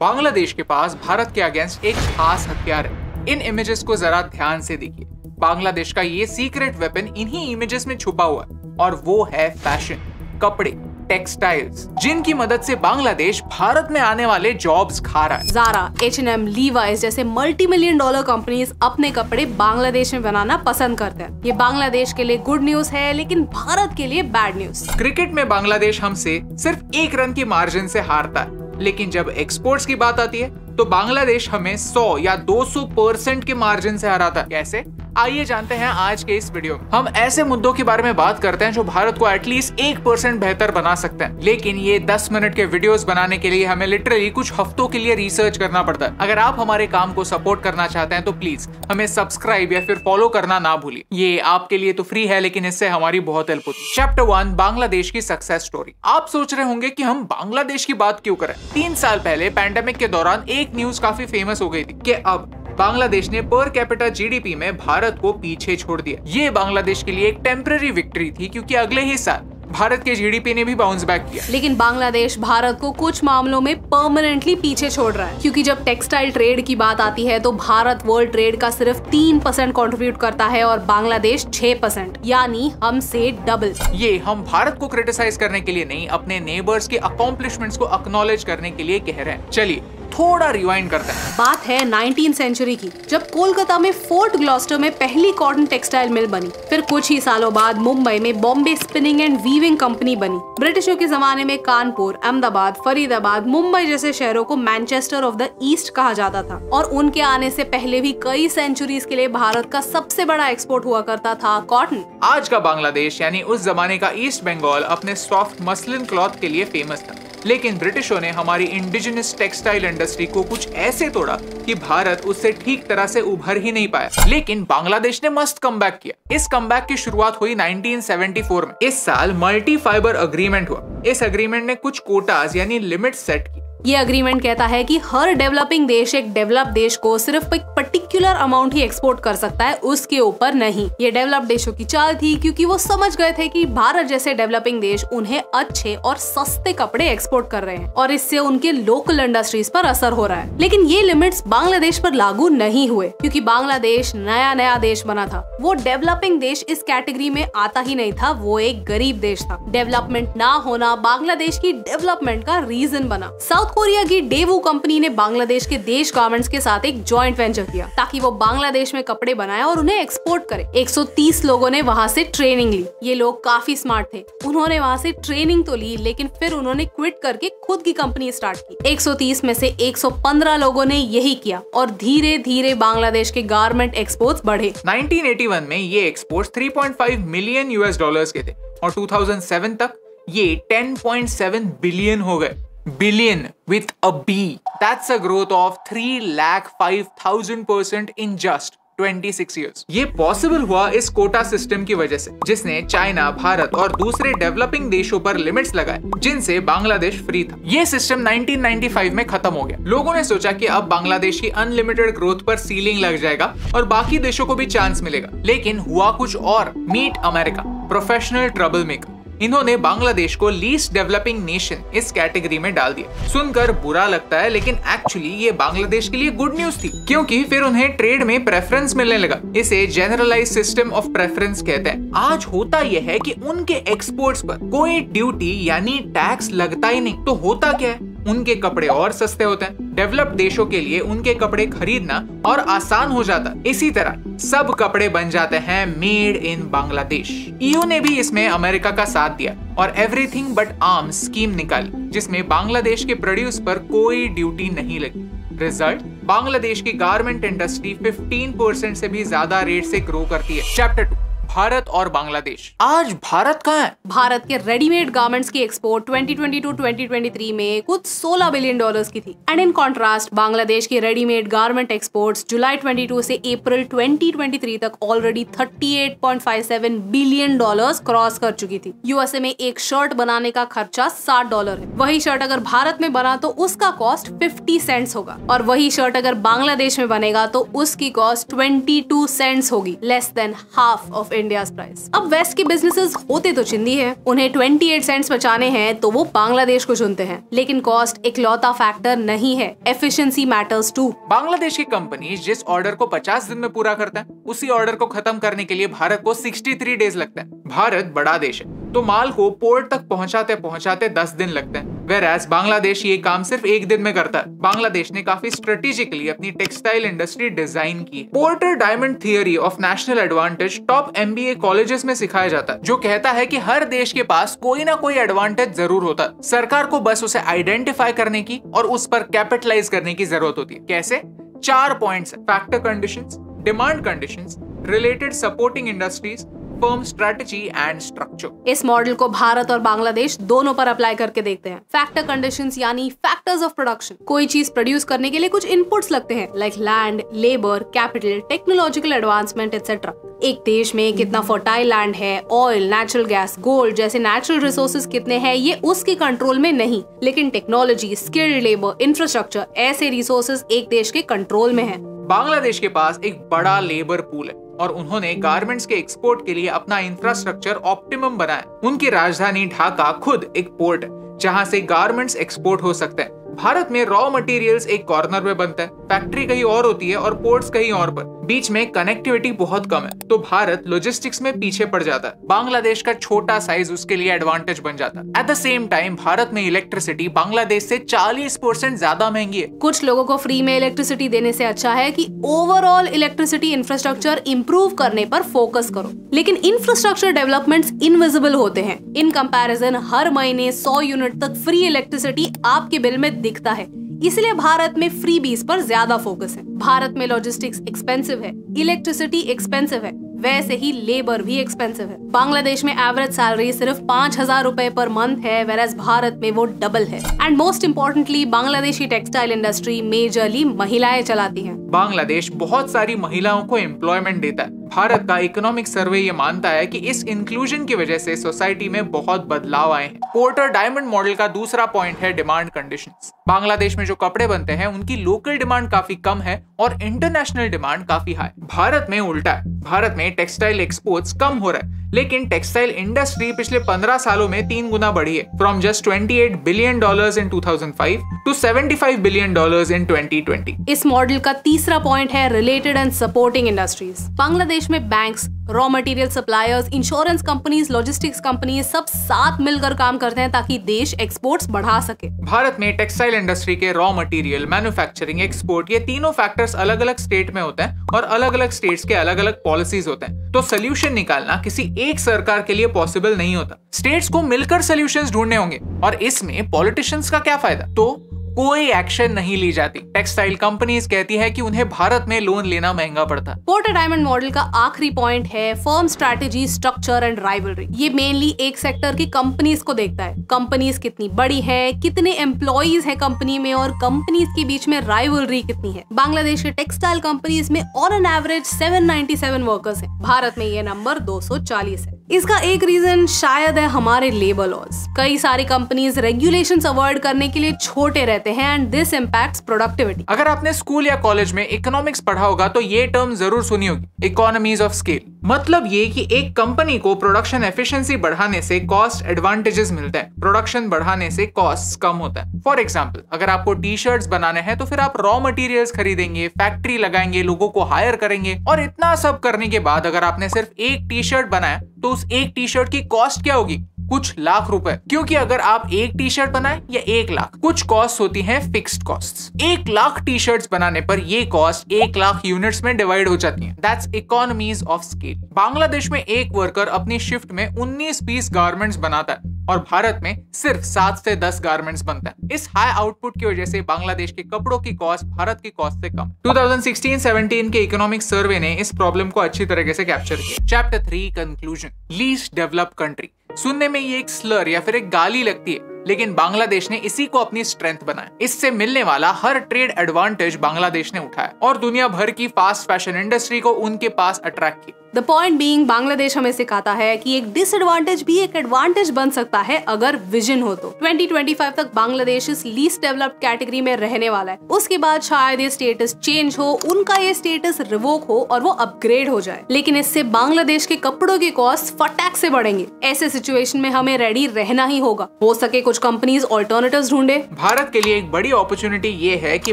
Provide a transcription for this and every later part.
बांग्लादेश के पास भारत के अगेंस्ट एक खास हथियार है। इन इमेजेस को जरा ध्यान से देखिए। बांग्लादेश का ये सीक्रेट वेपन इन्हीं इमेजेस में छुपा हुआ है और वो है फ़ैशन कपड़े टेक्सटाइल्स जिनकी मदद से बांग्लादेश भारत में आने वाले जॉब्स खा रहा है। Zara H N M Levi's जैसे मल्टी मिलियन डॉलर कंपनीज़ अपने कपड़े बांग्लादेश में बनाना पसंद करते हैं। ये बांग्लादेश के लिए गुड न्यूज़ है लेकिन भारत के लिए बैड न्यूज़ क्रिकेट में बांग्लादेश हमसे सिर्फ़ एक रन की मार्जिन से हारता है। लेकिन जब एक्सपोर्ट्स की बात आती है तो बांग्लादेश हमें 100 या 200 परसेंट के मार्जिन से हराता है। कैसे? आइए जानते हैं आज के इस वीडियो में। हम ऐसे मुद्दों के बारे में बात करते हैं जो भारत को एटलीस्ट एक परसेंट बेहतर बना सकते हैं। लेकिन ये दस मिनट के वीडियोस बनाने के लिए हमें लिटरली कुछ हफ्तों के लिए रिसर्च करना पड़ता है। अगर आप हमारे काम को सपोर्ट करना चाहते हैं तो प्लीज़ हमें सब्सक्राइब या फिर फॉलो करना ना भूलिए। ये आपके लिए तो फ्री है, लेकिन इससे हमारी बहुत हेल्प होती है। चैप्टर वन बांग्लादेश की सक्सेस स्टोरी आप सोच रहे होंगे की हम बांग्लादेश की बात क्यों करें? तीन साल पहले पैंडेमिक के दौरान एक न्यूज़ काफ़ी फ़ेमस हो गई थी कि अब बांग्लादेश ने पर कैपिटा जीडीपी में भारत को पीछे छोड़ दिया। ये बांग्लादेश के लिए एक टेम्पररी विक्ट्री थी क्योंकि अगले ही साल भारत के जीडीपी ने भी बाउंस बैक किया। लेकिन बांग्लादेश भारत को कुछ मामलों में परमानेंटली पीछे छोड़ रहा है क्योंकि जब टेक्सटाइल ट्रेड की बात आती है तो भारत वर्ल्ड ट्रेड का सिर्फ़ तीन परसेंट कॉन्ट्रीब्यूट करता है और बांग्लादेश छह परसेंट यानी हमसे डबल ये हम भारत को क्रिटिसाइज करने के लिए नहीं अपने नेबर्स के अकॉम्प्लिशमेंट्स को अक्नोलेज करने के लिए कह रहे हैं। चलिए थोड़ा रिवाइंड करते हैं। बात है 19 सेंचुरी की जब कोलकाता में फोर्ट ग्लॉस्टर में पहली कॉटन टेक्सटाइल मिल बनी। फिर कुछ ही सालों बाद मुंबई में Bombay spinning and weaving company बनी। ब्रिटिशों के जमाने में कानपुर अहमदाबाद फरीदाबाद मुंबई जैसे शहरों को मैनचेस्टर ऑफ़ द ईस्ट कहा जाता था। और उनके आने से पहले भी कई सेंचुरीज के लिए भारत का सबसे बड़ा एक्सपोर्ट हुआ करता था कॉटन आज का बांग्लादेश यानी उस जमाने का ईस्ट बंगाल अपने सॉफ्ट मसलिन क्लॉथ के लिए फ़ेमस था। लेकिन ब्रिटिशों ने हमारी इंडिजिनस टेक्सटाइल इंडस्ट्री को कुछ ऐसे तोड़ा कि भारत उससे ठीक तरह से उभर ही नहीं पाया। लेकिन बांग्लादेश ने मस्त कम किया। इस कम की शुरुआत हुई 1974 में। इस साल मल्टी फाइबर अग्रीमेंट हुआ। इस अग्रीमेंट ने कुछ कोटाज यानी लिमिट सेट की ये अग्रीमेंट कहता है कि हर डेवलपिंग देश एक डेवलप देश को सिर्फ़ एक पर्टिकुलर अमाउंट ही एक्सपोर्ट कर सकता है, उसके ऊपर नहीं। ये डेवलप देशों की चाल थी क्योंकि वो समझ गए थे कि भारत जैसे डेवलपिंग देश उन्हें अच्छे और सस्ते कपड़े एक्सपोर्ट कर रहे हैं और इससे उनके लोकल इंडस्ट्रीज़ पर असर हो रहा है। लेकिन ये लिमिट्स बांग्लादेश पर लागू नहीं हुए, क्योंकि बांग्लादेश नया नया देश बना था। वो डेवलपिंग देश इस कैटेगरी में आता ही नहीं था, वो एक गरीब देश था। डेवलपमेंट ना होना बांग्लादेश की डेवलपमेंट का रीजन बना। साउथ साउथ कोरिया की डेवू कंपनी ने बांग्लादेश के देश गार्मेंट्स के साथ एक ज्वाइंट वेंचर किया ताकि वो बांग्लादेश में कपड़े बनाए और उन्हें एक्सपोर्ट करे। 130 लोगों ने वहाँ से ट्रेनिंग ली। ये लोग काफ़ी स्मार्ट थे। उन्होंने वहाँ से ट्रेनिंग तो ली, लेकिन फिर उन्होंने क्विट करके खुद की कंपनी स्टार्ट की। 130 में से 115 लोगों ने यही किया और धीरे धीरे बांग्लादेश के गारमेंट एक्सपोर्ट बढ़े। 1981 में ये एक्सपोर्ट 3.5 मिलियन यूएस डॉलर्स के थे और 2007 तक ये 10.7 बिलियन हो गए। Billion with a B. That's a growth of 3 lakh 5000 percent in just 26 years. ये पॉसिबल हुआ इस कोटा सिस्टम की वजह से, जिसने चाइना भारत और दूसरे डेवलपिंग देशों पर लिमिट्स लगाए, जिनसे बांग्लादेश फ्री था ये सिस्टम 1995 में खत्म हो गया लोगों ने सोचा कि अब बांग्लादेश की अनलिमिटेड ग्रोथ पर सीलिंग लग जाएगा और बाकी देशों को भी चांस मिलेगा लेकिन हुआ कुछ और meet America professional trouble maker इन्होंने बांग्लादेश को लीस्ट डेवलपिंग नेशन इस कैटेगरी में डाल दिया। सुनकर बुरा लगता है, लेकिन एक्चुअली ये बांग्लादेश के लिए गुड न्यूज़ थी, क्योंकि फिर उन्हें ट्रेड में प्रेफरेंस मिलने लगा। इसे जनरलाइज सिस्टम ऑफ़ प्रेफरेंस कहते हैं। आज होता यह है कि उनके एक्सपोर्ट्स पर कोई ड्यूटी यानी टैक्स लगता ही नहीं। तो होता क्या है? उनके कपड़े और सस्ते होते हैं। डेवलप्ड देशों के लिए उनके कपड़े खरीदना और आसान हो जाता। है इसी तरह, सब कपड़े बन जाते हैं मेड इन बांग्लादेश ईयू ने भी इसमें अमेरिका का साथ दिया और एवरीथिंग बट आर्म्स स्कीम निकाली, जिसमें बांग्लादेश के प्रोड्यूस पर कोई ड्यूटी नहीं लगी। रिज़ल्ट बांग्लादेश की गारमेंट इंडस्ट्री 15 परसेंट से भी ज़्यादा रेट से ग्रो करती है। चैप्टर टू भारत और बांग्लादेश। आज भारत कहाँ है? भारत के रेडीमेड गार्मेंट्स की एक्सपोर्ट 2022-2023 में कुछ 16 बिलियन डॉलर्स की थी। एंड इन कॉन्ट्रास्ट बांग्लादेश की रेडीमेड गारमेंट एक्सपोर्ट्स जुलाई 22 से अप्रैल 2023 तक ऑलरेडी 38.57 बिलियन डॉलर्स क्रॉस कर चुकी थी। यूएसए में एक शर्ट बनाने का खर्चा साठ डॉलर है। वही शर्ट अगर भारत में बना तो उसका कॉस्ट फिफ्टी सेंट्स होगा। और वही शर्ट अगर बांग्लादेश में बनेगा तो उसकी कॉस्ट ट्वेंटी टू सेंट्स होगी। Less than half of India price अब वेस्ट के बिजनेसेस होते तो चिंदी है। उन्हें 28 सेंट्स बचाने हैं तो वो बांग्लादेश को चुनते हैं। लेकिन कॉस्ट एक लौता फैक्टर नहीं है। एफिशिएंसी मैटर्स टू बांग्लादेश की कंपनी जिस ऑर्डर को 50 दिन में पूरा करता है, उसी ऑर्डर को खत्म करने के लिए भारत को 63 डेज़ लगता है। भारत बड़ा देश है। तो माल को पोर्ट तक पहुंचाते पहुंचाते 10 दिन लगते हैं। वेर बांग्लादेश ये काम सिर्फ़ एक दिन में करता है। बांग्लादेश ने काफ़ी स्ट्रेटेजिकली अपनी टेक्सटाइल इंडस्ट्री डिज़ाइन की Porter diamond theory of national advantage top MBA colleges में सिखाया जाता है, जो कहता है की हर देश के पास कोई ना कोई एडवांटेज ज़रूर होता है। सरकार को बस उसे आइडेंटिफाई करने की और उस पर कैपिटलाइज करने की ज़रूरत होती है। कैसे? चार points factor conditions demand conditions related supporting industries firm strategy and structure इस मॉडल को भारत और बांग्लादेश दोनों पर अप्लाई करके देखते हैं। फैक्टर कंडीशन यानी फैक्टर्स ऑफ़ प्रोडक्शन कोई चीज़ प्रोड्यूस करने के लिए कुछ इनपुट्स लगते हैं like land labour capital technological advancement et cetera एक देश में कितना फर्टाइल लैंड है ऑयल नेचुरल गैस गोल्ड जैसे नेचुरल रिसोर्सेज कितने हैं ये उसके कंट्रोल में नहीं। लेकिन टेक्नोलॉजी स्किल्ड लेबर इंफ्रास्ट्रक्चर ऐसे रिसोर्सेज एक देश के कंट्रोल में है। बांग्लादेश के पास एक बड़ा लेबर पूल है। और उन्होंने गारमेंट्स के एक्सपोर्ट के लिए अपना इंफ्रास्ट्रक्चर ऑप्टिमम बनाया। उनकी राजधानी ढाका खुद एक पोर्ट है जहाँ से गारमेंट्स एक्सपोर्ट हो सकते हैं। भारत में रॉ मटेरियल्स एक कॉर्नर में बनता है। फैक्ट्री कहीं और होती है और पोर्ट्स कहीं और पर। बीच में कनेक्टिविटी बहुत कम है तो भारत लॉजिस्टिक्स में पीछे पड़ जाता है। बांग्लादेश का छोटा साइज़ उसके लिए एडवांटेज बन जाता है। At the same time Bharat में इलेक्ट्रिसिटी बांग्लादेश से 40 परसेंट ज़्यादा महँगी है। कुछ लोगों को फ्री में इलेक्ट्रिसिटी देने से अच्छा है कि ओवरऑल इलेक्ट्रिसिटी इंफ्रास्ट्रक्चर इंप्रूव करने पर फोकस करो। लेकिन इंफ्रास्ट्रक्चर डेवलपमेंट इनविजिबल होते हैं। इन कंपैरिजन हर महीने सौ यूनिट तक फ्री इलेक्ट्रिसिटी आपके बिल में दिखता है। इसलिए भारत में फ्री बीस पर ज़्यादा फोकस है। भारत में लॉजिस्टिक्स एक्सपेंसिव है इलेक्ट्रिसिटी एक्सपेंसिव है, वैसे ही लेबर भी एक्सपेंसिव है। बांग्लादेश में एवरेज सैलरी सिर्फ़ पाँच हज़ार रूपए पर मंथ है वेर भारत में वो डबल है। And most importantly Bangladeshi textile industry majorly महिलाएँ चलाती हैं। बांग्लादेश बहुत सारी महिलाओं को एम्प्लॉयमेंट देता है। भारत का इकोनॉमिक सर्वे ये मानता है कि इस इंक्लूजन की वजह से सोसाइटी में बहुत बदलाव आए हैं। पोर्टर डायमंड मॉडल का दूसरा पॉइंट है डिमांड कंडीशन बांग्लादेश में जो कपड़े बनते हैं, उनकी लोकल डिमांड काफ़ी कम है और इंटरनेशनल डिमांड काफ़ी हाई भारत में उल्टा है। भारत में टेक्सटाइल एक्सपोर्ट्स कम हो रहा है। लेकिन टेक्सटाइल इंडस्ट्री पिछले 15 सालों में तीन गुना बढ़ी है from just 28 billion dollars in 2005 to 75 billion dollars in 2020 इस मॉडल का तीसरा पॉइंट है related and supporting industries Bangladesh में banks raw material suppliers insurance companies logistics companies सब साथ मिलकर काम करते हैं ताकि देश एक्सपोर्ट्स बढ़ा सके। भारत में टेक्सटाइल इंडस्ट्री के रॉ मटेरियल मैन्युफैक्चरिंग एक्सपोर्ट ये तीनों फैक्टर्स अलग अलग स्टेट में होते हैं और अलग अलग स्टेट्स के अलग अलग पॉलिसीज़ होते हैं। तो सोल्यूशन निकालना किसी एक सरकार के लिए पॉसिबल नहीं होता। स्टेट्स को मिलकर सोल्यूशन ढूँढने होंगे। और इसमें पॉलिटिशियंस का क्या फ़ायदा? तो कोई एक्शन नहीं ली जाती। टेक्सटाइल कंपनीज़ कहती है कि उन्हें भारत में लोन लेना महँगा पड़ता। है पोर्टर डायमंड मॉडल का आखिरी पॉइंट है firm strategy structure and rivalry ये मेनली एक सेक्टर की कंपनीज़ को देखता है। कंपनीज़ कितनी बड़ी है, कितने एम्प्लॉयज़ है कंपनी में और कंपनीज़ के बीच में राइवलरी कितनी है। बांग्लादेश के टेक्सटाइल कंपनीज़ में ऑन एन एवरेज 797 वर्कर्स हैं। भारत में ये नंबर 240 है। इसका एक रीजन शायद है हमारे लेबर लॉज कई सारी कंपनीज़ रेगुलेशंस अवॉइड करने के लिए छोटे रहते हैं एंड दिस इम्पैक्ट्स प्रोडक्टिविटी अगर आपने स्कूल या कॉलेज में इकोनॉमिक्स पढ़ा होगा तो ये टर्म ज़रूर सुनी होगी. इकोनॉमीज ऑफ़ स्केल मतलब ये कि एक कंपनी को प्रोडक्शन एफिशिएंसी बढ़ाने से कॉस्ट एडवांटेजेस मिलते हैं. प्रोडक्शन बढ़ाने से कॉस्ट कम होता है. फॉर एग्ज़ाम्पल अगर आपको टी शर्ट बनाने हैं तो फिर आप रॉ मटेरियल्स खरीदेंगे फैक्ट्री लगाएँगे, लोगों को हायर करेंगे. और इतना सब करने के बाद अगर आपने सिर्फ़ एक टी शर्ट बनाया तो उस एक टी शर्ट की कॉस्ट क्या होगी? कुछ लाख रुपए। क्योंकि अगर आप एक टी शर्ट बनाए या एक लाख, कुछ कॉस्ट होती हैं फिक्स्ड कॉस्ट एक लाख टी शर्ट बनाने पर ये कॉस्ट एक लाख यूनिट्स में डिवाइड हो जाती है। That's economies of scale Bangladesh में एक वर्कर अपनी शिफ्ट में 19 पीस गारमेंट्स बनाता है। और भारत में सिर्फ़ सात से दस गारमेंट्स बनता है। इस हाई आउटपुट की वजह से बांग्लादेश के कपड़ों की कॉस्ट भारत की कॉस्ट से कम। 2016-17 के इकोनॉमिक सर्वे ने इस प्रॉब्लम को अच्छी तरीके से कैप्चर किया। Chapter three conclusion least develop country सुनने में ये एक स्लर या फिर एक गाली लगती है। लेकिन बांग्लादेश ने इसी को अपनी स्ट्रेंथ बनाया। इससे मिलने वाला हर ट्रेड एडवांटेज बांग्लादेश ने उठाया और दुनिया भर की फास्ट फ़ैशन इंडस्ट्री को उनके पास अट्रैक्ट किया। द पॉइंट बीइंग बांग्लादेश हमें सिखाता है कि एक डिसएडवांटेज भी एक एडवांटेज बन सकता है अगर विजन हो तो। 2025 तक बांग्लादेश इस लीस्ट डेवलप्ड कैटेगरी में रहने वाला है। उसके बाद शायद ये स्टेटस चेंज हो, उनका ये स्टेटस रिवोक हो और वो अपग्रेड हो जाए। लेकिन इससे बांग्लादेश के कपड़ों के कॉस्ट फटाक से बढ़ेंगे। ऐसे सिचुएशन में हमें रेडी रहना ही होगा। हो सके कुछ कंपनीज़ ऑल्टरनेटिव ढूंढे। भारत के लिए एक बड़ी अपॉर्चुनिटी ये है कि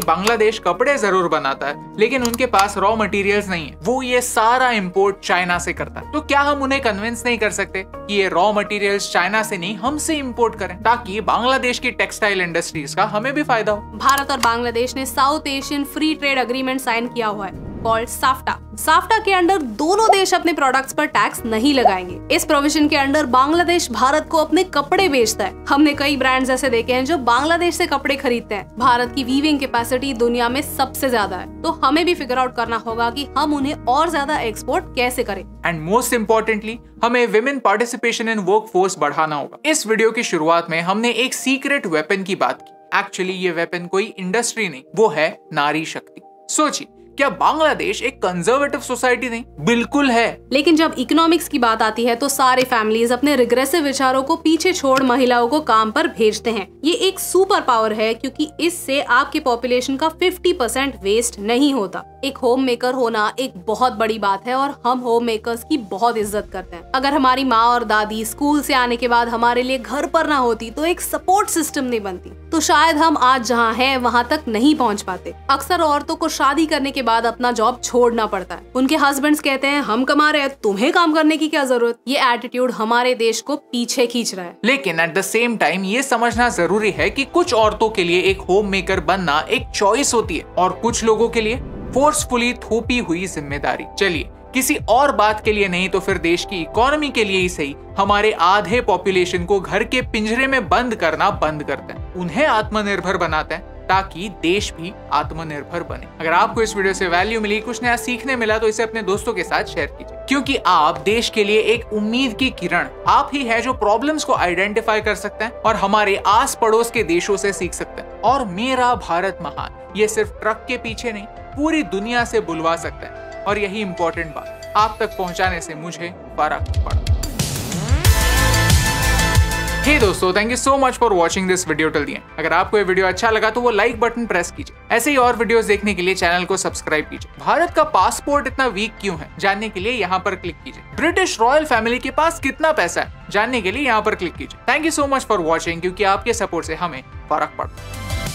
बांग्लादेश कपड़े ज़रूर बनाता है लेकिन उनके पास रॉ मटेरियल्स नहीं है। वो ये सारा इम्पोर्ट चाइना से करता है। तो क्या हम उन्हें कन्विंस नहीं कर सकते कि ये रॉ मटेरियल्स चाइना से नहीं हमसे इम्पोर्ट करें ताकि बांग्लादेश की टेक्सटाइल इंडस्ट्रीज़ का हमें भी फ़ायदा हो? भारत और बांग्लादेश ने South Asian free trade agreement sign किया हुआ है। कॉल्ड साफ्टा साफ्टा के अंडर दोनों देश अपने प्रोडक्ट्स पर टैक्स नहीं लगाएँगे। इस प्रोविज़न के अंडर बांग्लादेश भारत को अपने कपड़े बेचता है। हमने कई ब्रांड्स ऐसे देखे हैं जो बांग्लादेश से कपड़े खरीदते हैं। भारत की वीविंग कैपेसिटी दुनिया में सबसे ज़्यादा है। तो हमें भी फिगर आउट करना होगा की हम उन्हें और ज़्यादा एक्सपोर्ट कैसे करें। एंड मोस्ट इम्पोर्टेंटली हमें women participation in work force बढ़ाना होगा। इस वीडियो की शुरुआत में हमने एक सीक्रेट वेपन की बात की। एक्चुअली ये वेपन कोई इंडस्ट्री नहीं, वो है नारी शक्ति। सोचिए क्या बांग्लादेश एक कंजर्वेटिव सोसाइटी नहीं? बिल्कुल है। लेकिन जब इकोनॉमिक्स की बात आती है तो सारे फैमिलीज़ अपने रिग्रेसिव विचारों को पीछे छोड़ महिलाओं को काम पर भेजते हैं। ये एक सुपर पावर है, क्योंकि इससे आपके पॉपुलेशन का 50 परसेंट वेस्ट नहीं होता। एक होम मेकर होना एक बहुत बड़ी बात है, और हम होम मेकर्स की बहुत इज़्ज़त करते हैं। अगर हमारी माँ और दादी स्कूल से आने के बाद हमारे लिए घर पर ना होती तो एक सपोर्ट सिस्टम नहीं बनती। तो शायद हम आज जहाँ हैं, वहाँ तक नहीं पहुँच पाते। अक्सर औरतों को शादी करने के बाद अपना जॉब छोड़ना पड़ता है। उनके हस्बैंड्स कहते हैं, हम कमा रहे हैं, तुम्हें काम करने की क्या ज़रूरत? ये एटीट्यूड हमारे देश को पीछे खींच रहा है। लेकिन एट द सेम टाइम ये समझना ज़रूरी है कि कुछ औरतों के लिए एक होम मेकर बनना एक चॉइस होती है और कुछ लोगों के लिए फोर्सफुली थोपी हुई ज़िम्मेदारी। चलिए, किसी और बात के लिए नहीं तो फिर देश की इकोनॉमी के लिए ही सही। हमारे आधे पॉपुलेशन को घर के पिंजरे में बंद करना बंद करते हैं। उन्हें आत्मनिर्भर बनाते हैं। ताकि देश भी आत्मनिर्भर बने। अगर आपको इस वीडियो से वैल्यू मिली, कुछ नया सीखने मिला तो इसे अपने दोस्तों के साथ शेयर कीजिए। क्योंकि आप देश के लिए एक उम्मीद की किरण, आप ही है जो प्रॉब्लम्स को आइडेंटिफाई कर सकते हैं और हमारे आस पड़ोस के देशों से सीख सकते हैं। और मेरा भारत महान, ये सिर्फ़ ट्रक के पीछे नहीं, पूरी दुनिया से बुलवा सकते हैं। और यही इंपॉर्टेंट बात, आप तक पहुँचाने से मुझे फ़र्क पड़ता हे दोस्तों thank you so much for watching this video till दिए अगर आपको ये वीडियो अच्छा लगा तो वो लाइक बटन प्रेस कीजिए। ऐसे ही और वीडियोस देखने के लिए चैनल को सब्सक्राइब कीजिए। भारत का पासपोर्ट इतना वीक क्यों है? जानने के लिए यहाँ पर क्लिक कीजिए। ब्रिटिश रॉयल फैमिली के पास कितना पैसा है? जानने के लिए यहाँ पर क्लिक कीजिए। Thank you so much for watching क्यूँकी आपके सपोर्ट से हमें फ़र्क पड़ता है।